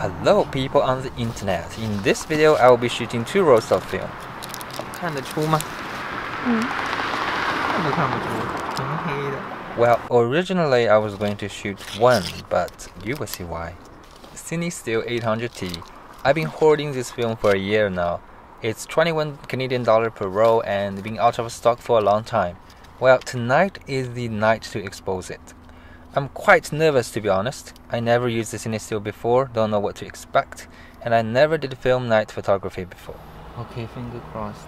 Hello people on the internet. In this video I will be shooting two rolls of film. 看得出吗?嗯,看都看不出,挺黑的. Mm. Well, originally I was going to shoot one, but you will see why. Cinestill 800T. I've been hoarding this film for a year now. It's 21 Canadian dollar per roll and been out of stock for a long time. Well, tonight is the night to expose it. I'm quite nervous to be honest. I never used the CineStill before, don't know what to expect, and I never did film night photography before. Okay, finger crossed.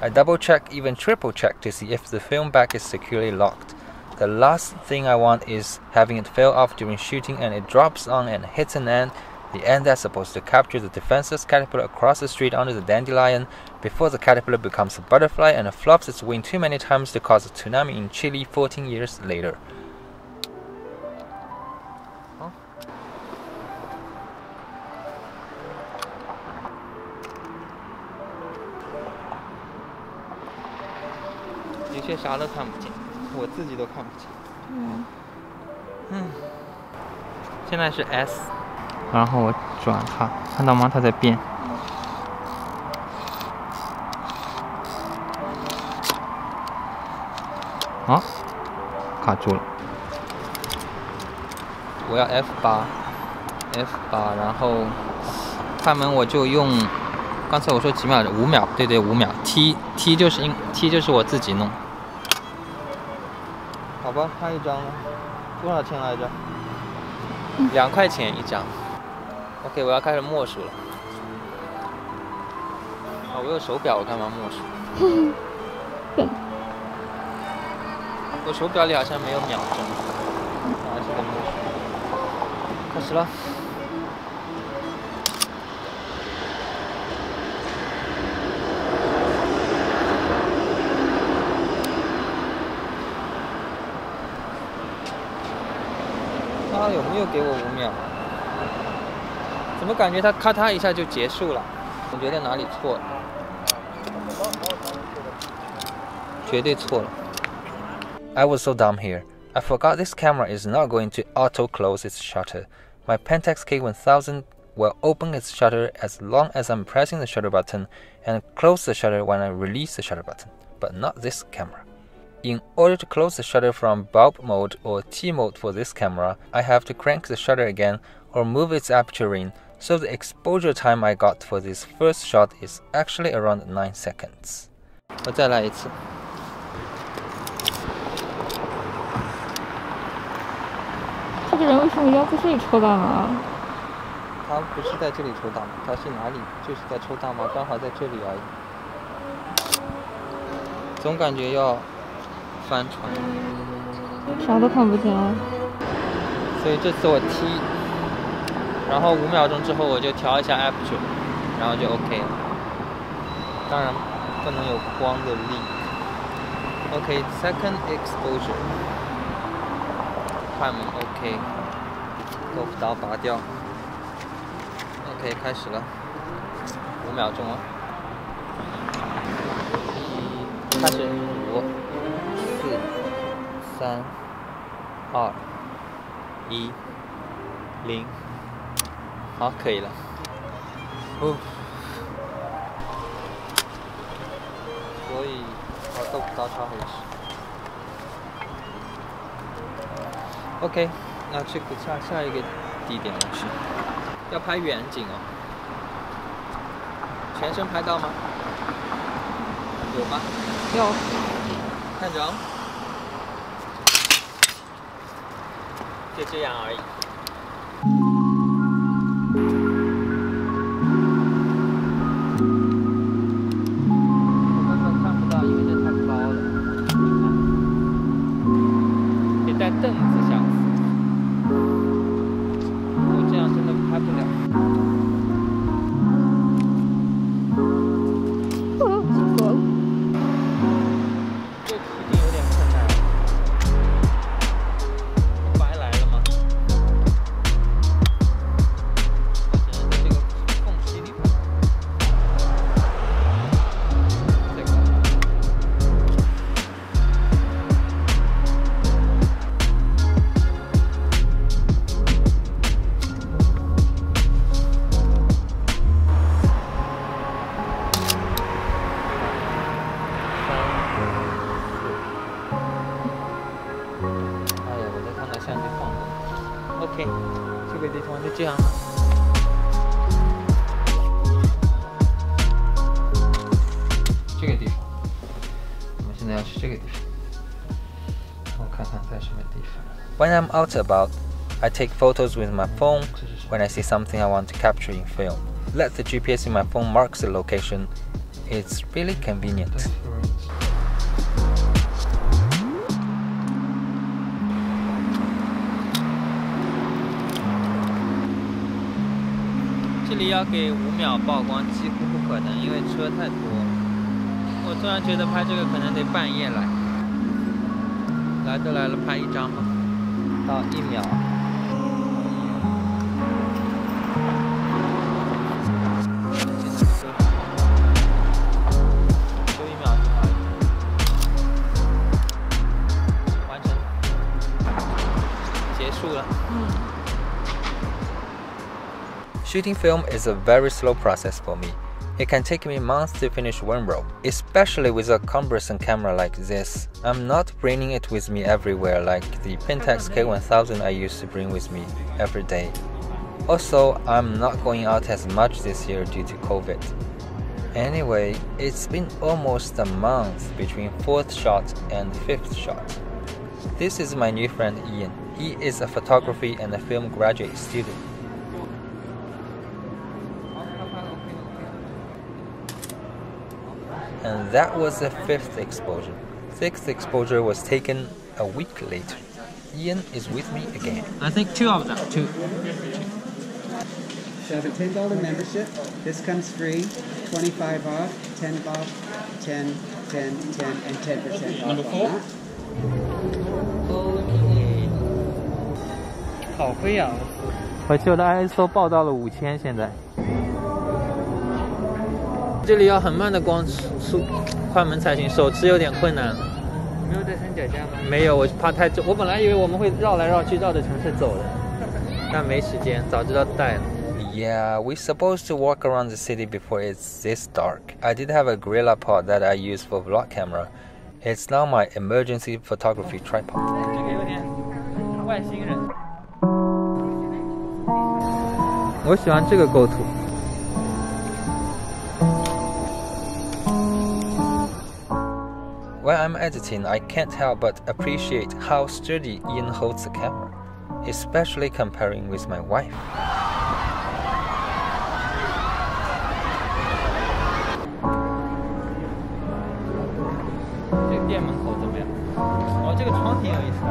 I double check, even triple check to see if the film back is securely locked. The last thing I want is having it fail off during shooting and it drops on and hits an end the end that's supposed to capture the defenseless caterpillar across the street under the dandelion before the caterpillar becomes a butterfly and flops its wing too many times to cause a tsunami in Chile 14 years later. 的确啥都看不见，我自己都看不见。嗯。嗯。现在是 S，然后我转它，看到吗？它在变。啊，卡住了。我要 F 八，F 八，然后快门我就用，刚才我说几秒，五秒，对对，五秒。T T 就是应 T 就是我自己弄。好吧，拍一张了，多少钱来着？两块钱一张。OK，我要开始默数了。啊，我有手表，我干嘛默数？我手表里好像没有秒针，还是得默数。开始了。他有没有给我五秒？怎么感觉他咔嗒一下就结束了？我觉得哪里错了？绝对错了。I was so dumb here. I forgot this camera is not going to auto close its shutter. My Pentax K1000 will open its shutter as long as I'm pressing the shutter button and close the shutter when I release the shutter button, but not this camera. In order to close the shutter from bulb mode or T mode for this camera, I have to crank the shutter again or move its aperture ring, so the exposure time I got for this first shot is actually around 9 seconds. 我再来一次。这个人为什么要在这里抽大麻？他不是在这里抽大麻，他是哪里就是在抽大麻，刚好在这里而已。总感觉要 翻船，啥都看不见啊！所以这次我踢，然后五秒钟之后我就调一下 aperture，然后就 OK 了。当然不能有光的力。OK，second exposure，快门 OK，豆腐刀拔掉。OK，开始了，五秒钟哦，开始五。三、二、一、零，好，可以了。哦，所以把豆腐刀插回去。OK，那去下下一个地点了去，要拍远景哦。全身拍到吗？有吗？有。看着哦。就这样而已。When I'm out about, I take photos with my phone when I see something I want to capture in film. Let the GPS in my phone marks the location. It's really convenient. 这里要给五秒曝光几乎不可能，因为车太多。我突然觉得拍这个可能得半夜来。来都来了，拍一张吧， 到一秒。就一秒钟而已，完成，结束了。 Shooting film is a very slow process for me. It can take me months to finish one roll, especially with a cumbersome camera like this. I'm not bringing it with me everywhere like the Pentax K1000 I used to bring with me every day. Also, I'm not going out as much this year due to COVID. Anyway, it's been almost a month between fourth shot and fifth shot. This is my new friend Ian. He is a photography and a film graduate student. and that was the fifth exposure. Sixth exposure was taken a week later. Ian is with me again. I think two of them. Two. So have a ten dollar membership. This comes free. Twenty five off, ten off, 10, 10, 10, and ten percent off. Number four. 好灰啊！我记得 ISO 报到了五千，现在。 这里要很慢的光速快门才行，手持有点困难了。没有在山脚下吗？没有，我怕太重。我本来以为我们会绕来绕去绕着城市走的，但没时间，早知道带了。Yeah, we're supposed to walk around the city before it's this dark. I did have a GorillaPod that I use for vlog camera. It's now my emergency photography tripod. 这个有点外星人。我喜欢这个构图。When I'm editing, I can't help but appreciate how sturdy Ian holds the camera, especially comparing with my wife. 这个店门口怎么样？哦，这个窗挺有意思的。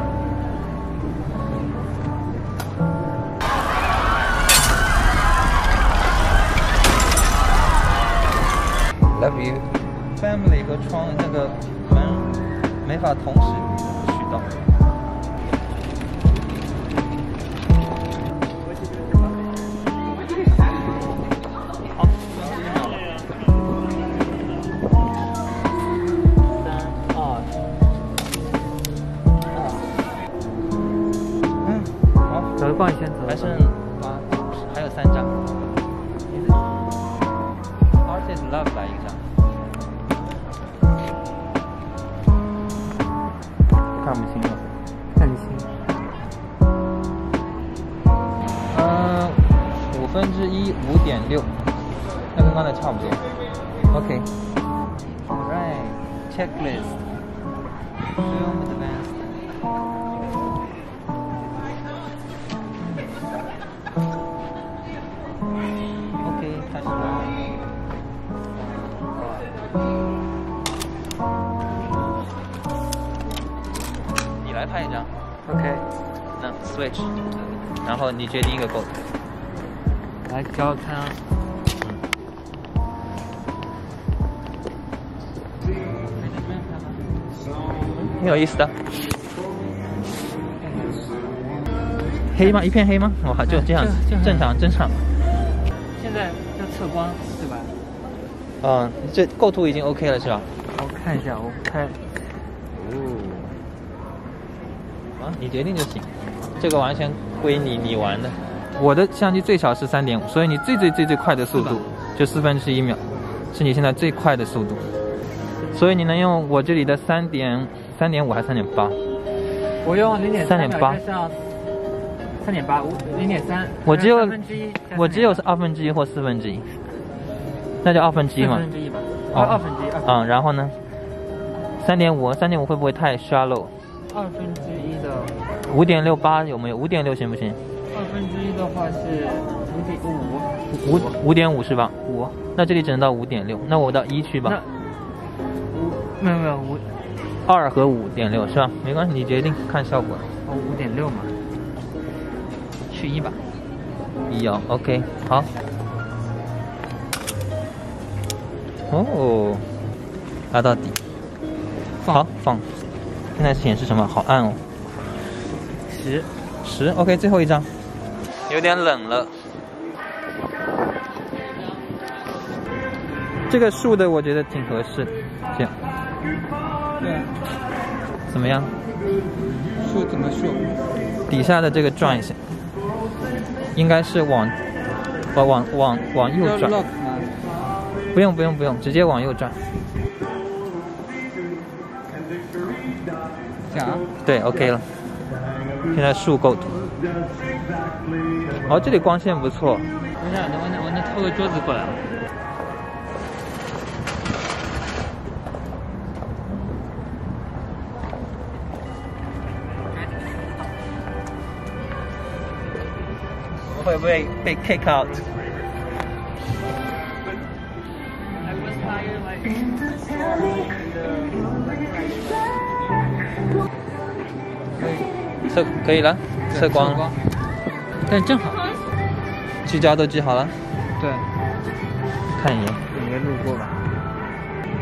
Love you. Family 和窗那个门 没法同时取到。分之一，五点六，那跟刚才差不多。OK。Right. Checklist. Film advanced. OK，开始了。你来拍一张。OK，那 switch，然后你决定一个构图。来教我看啊。挺有意思的。黑吗？一片黑吗？哇，就这样正常正常。现在要测光，对吧？嗯，这构图已经 OK 了是吧？我看一下，我开。啊，你决定就行，这个完全归你你玩的。我的相机最小是三点五，所以你最最最最快的速度就四分之一秒，是你现在最快的速度。所以你能用我这里的三点三点五还是三点八？我用零点3.8上三点八，五零点三。我只有我只有是二分之一或四分之一，那就二分之一嘛四。分之一吧。哦二分之一，二分啊，然后呢？三点五，三点五会不会太 shallow？二分之一的五点六八有没有？五点六行不行？二分之一的话是五点五五五点五是吧？五，那这里只能到五点六，那我到一去吧。那五没有没有五二和五点六是吧？没关系，你决定，看效果。哦五点六嘛，去一吧。一哦，OK，好。哦，拉到底，好放。现在显示什么？好暗哦。十十，OK，最后一张。有点冷了。这个竖的我觉得挺合适，这样。对。怎么样？竖怎么竖？底下的这个转一下，应该是往，往往往往右转。不用不用不用，直接往右转。这样对，OK 了。现在树构图。哦，这里光线不错。我想，我能我能拖个桌子过来。会不会被 kick out？测可以了，测光了，但正好，聚焦都聚好了。对，看一眼，应该路过吧。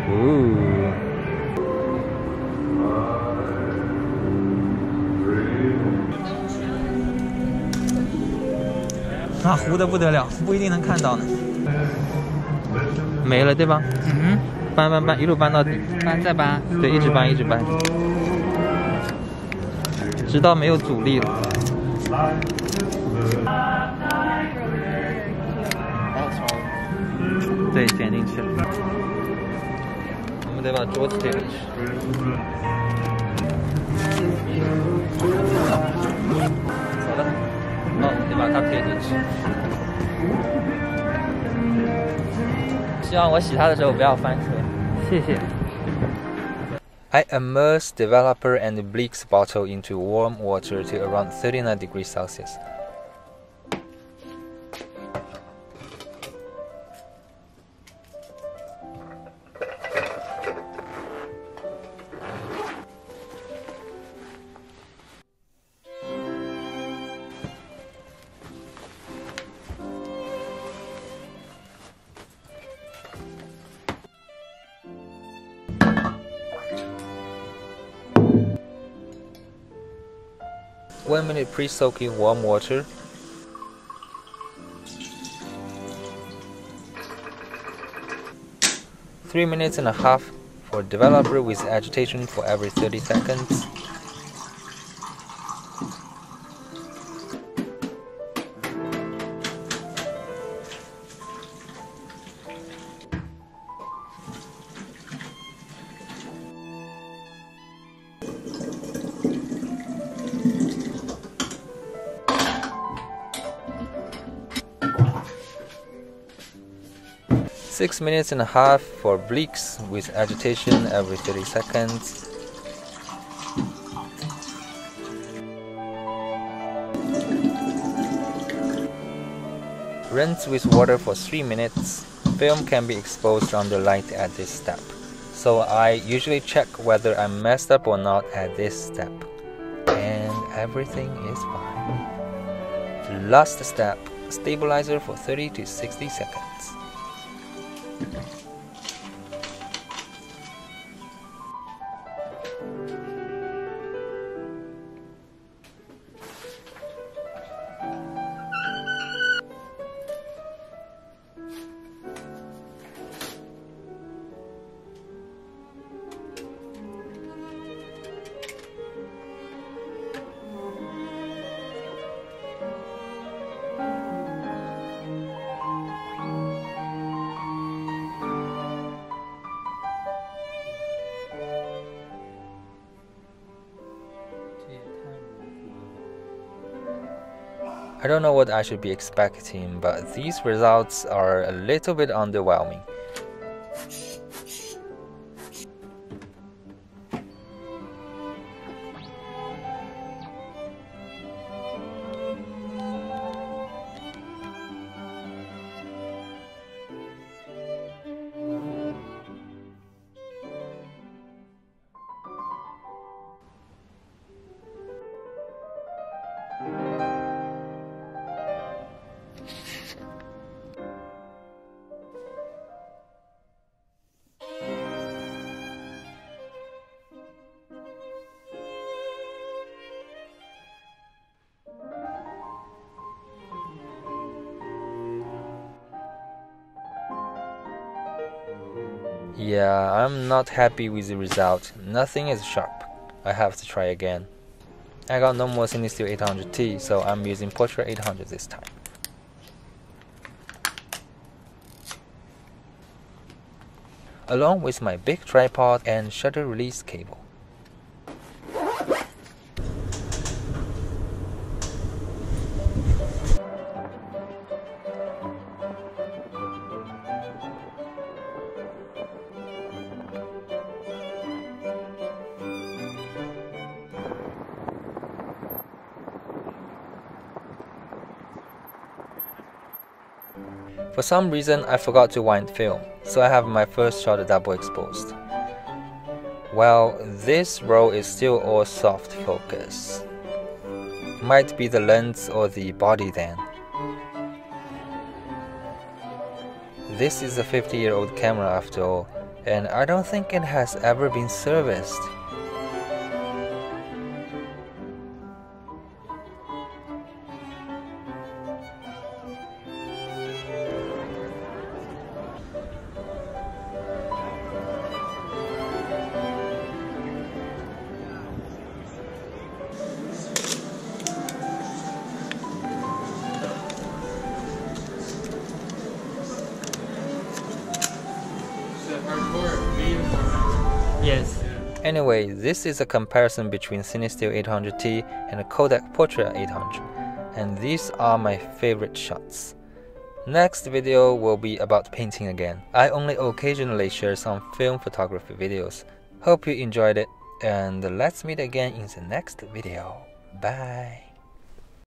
哦，啊，糊的不得了，不一定能看到呢。没了对吧？嗯，搬搬搬，一路搬到底，搬再搬，对，一直搬一直搬。直到没有阻力了。对，剪进去了。我们得把桌子垫进去。好了，好，得把它贴进去。希望我洗它的时候不要翻车。谢谢。I immerse developer and Bleaks bottle into warm water to around 39 degrees Celsius. Pre-soak in warm water. Three minutes and a half for developer with agitation for every 30 seconds. Six minutes and a half for bleach with agitation every 30 seconds. Rinse with water for 3 minutes. Film can be exposed under light at this step. So I usually check whether I'm messed up or not at this step. And everything is fine. Last step, stabilizer for 30 to 60 seconds. 嗯。I don't know what I should be expecting, but these results are a little bit underwhelming. Yeah, I'm not happy with the result. Nothing is sharp. I have to try again. I got no more Cinestill 800T, so I'm using Portra 800 this time. Along with my big tripod and shutter release cable. For some reason, I forgot to wind film, so I have my first shot double exposed. Well, this roll is still all soft focus. Might be the lens or the body then. This is a 50 year old camera after all, and I don't think it has ever been serviced. Anyway, this is a comparison between Cinestill 800T and the Kodak Portra 800, and these are my favorite shots. Next video will be about painting again. I only occasionally share some film photography videos. Hope you enjoyed it, and let's meet again in the next video. Bye.